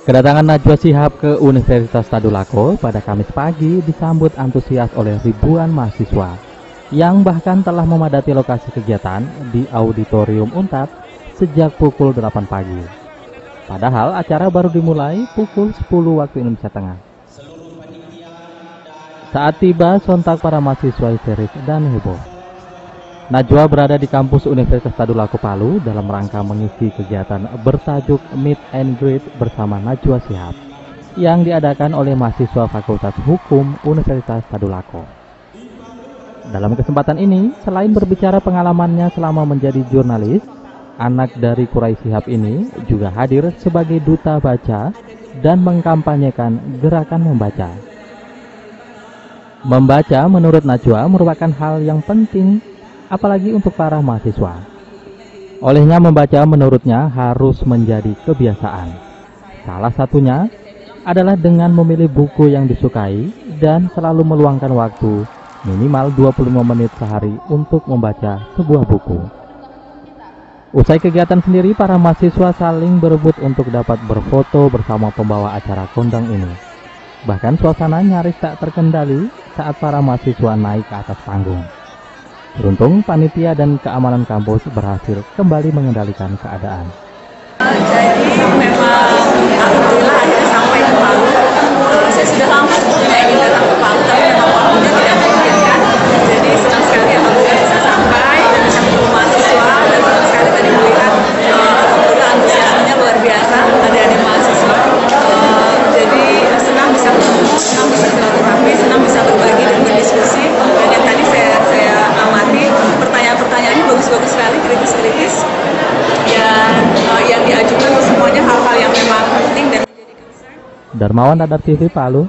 Kedatangan Najwa Shihab ke Universitas Tadulako pada Kamis pagi disambut antusias oleh ribuan mahasiswa yang bahkan telah memadati lokasi kegiatan di Auditorium Untat sejak pukul 8 pagi. Padahal acara baru dimulai pukul 10 waktu Indonesia Tengah. Saat tiba, sontak para mahasiswa histeris dan heboh. Najwa berada di kampus Universitas Tadulako Palu dalam rangka mengisi kegiatan bertajuk Meet and Greet bersama Najwa Shihab yang diadakan oleh mahasiswa Fakultas Hukum Universitas Tadulako. Dalam kesempatan ini, selain berbicara pengalamannya selama menjadi jurnalis, anak dari Kurai Shihab ini juga hadir sebagai duta baca dan mengkampanyekan gerakan membaca. Membaca menurut Najwa merupakan hal yang penting apalagi untuk para mahasiswa. Olehnya membaca menurutnya harus menjadi kebiasaan. Salah satunya adalah dengan memilih buku yang disukai dan selalu meluangkan waktu minimal 25 menit sehari untuk membaca sebuah buku. Usai kegiatan sendiri, para mahasiswa saling berebut untuk dapat berfoto bersama pembawa acara kondang ini. Bahkan suasana nyaris tak terkendali saat para mahasiswa naik ke atas panggung. Beruntung panitia dan keamanan kampus berhasil kembali mengendalikan keadaan. Jadi memang alhamdulillah sekali, kritis-kritis yang uh, yang diajukan semuanya hal-hal yang memang penting dan menjadi concern. Darmawan Radar TV Palu,